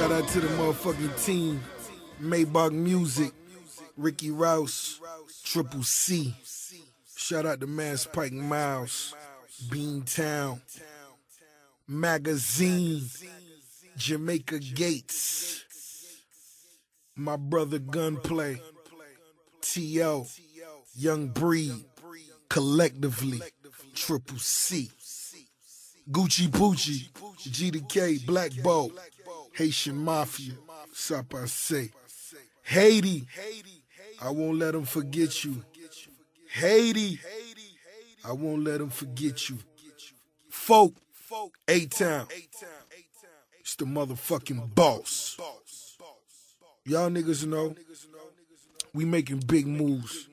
Shout out to the motherfucking team. Maybach Music, Ricky Rouse, Triple C. Shout out to Masspike Miles, Beantown, Magazine, Jamaica Gates, my brother Gunplay, T.O., Young Breed, collectively, Triple C. Gucci Poochie, GDK, Black Bolt, Haitian Mafia, Sapase, Haiti, I won't let them forget you. Haiti, I won't let them forget you. Folk, A-Town, it's the motherfucking boss. Y'all niggas know we making big moves.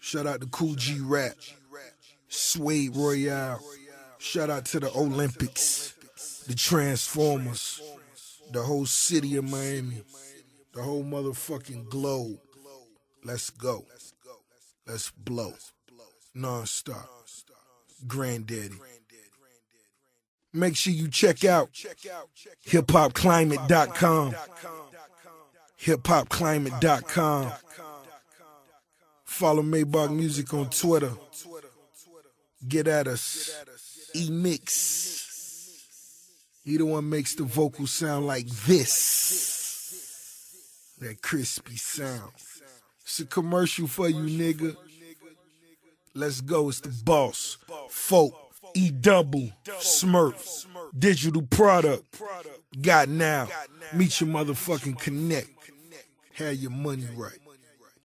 Shout out to Kool G Rap, Suede Royale. Shout out to the Olympics, the Transformers, the whole city of Miami, the whole motherfucking globe. Let's go. Let's blow. Non-stop. Granddaddy. Make sure you check out hiphopclimate.com. Hiphopclimate.com. Follow Maybach Music on Twitter. Get at us. E-Mix. He the one makes the vocal sound like this. That crispy sound. It's a commercial for you, nigga. Let's go. It's the boss. Folk. E double. Smurf. Digital product. Got now. Meet your motherfucking connect. Have your money right.